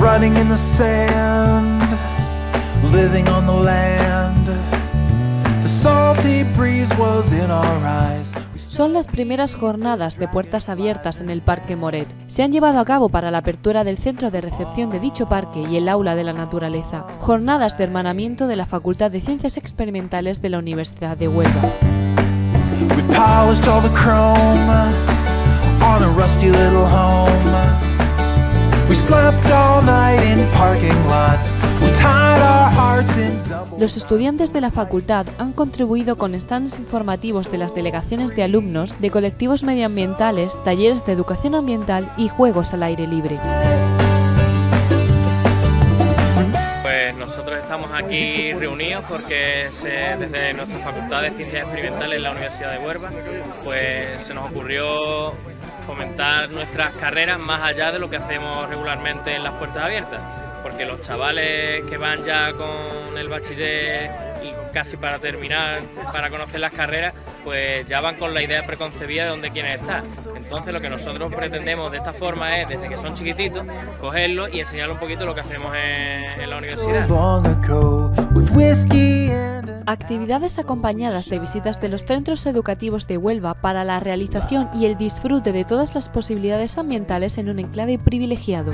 running in the sand, living on the land. The salty breeze was in our eyes. Son las primeras jornadas de puertas abiertas en el Parque Moret. Se han llevado a cabo para la apertura del centro de recepción de dicho parque y el aula de la naturaleza. Jornadas de hermanamiento de la Facultad de Ciencias Experimentales de la Universidad de Huelva. We Los estudiantes de la facultad han contribuido con stands informativos de las delegaciones de alumnos, de colectivos medioambientales, talleres de educación ambiental y juegos al aire libre. Pues nosotros estamos aquí reunidos porque se- desde nuestra Facultad de Ciencias Experimentales en la Universidad de Huelva, pues se nos ocurrió fomentar nuestras carreras más allá de lo que hacemos regularmente en las puertas abiertas, porque los chavales que van ya con el bachiller y casi para terminar, para conocer las carreras, pues ya van con la idea preconcebida de dónde quieren estar. Entonces lo que nosotros pretendemos de esta forma es, desde que son chiquititos, cogerlos y enseñarles un poquito lo que hacemos en, en la universidad. Actividades acompañadas de visitas de los centros educativos de Huelva para la realización y el disfrute de todas las posibilidades ambientales en un enclave privilegiado.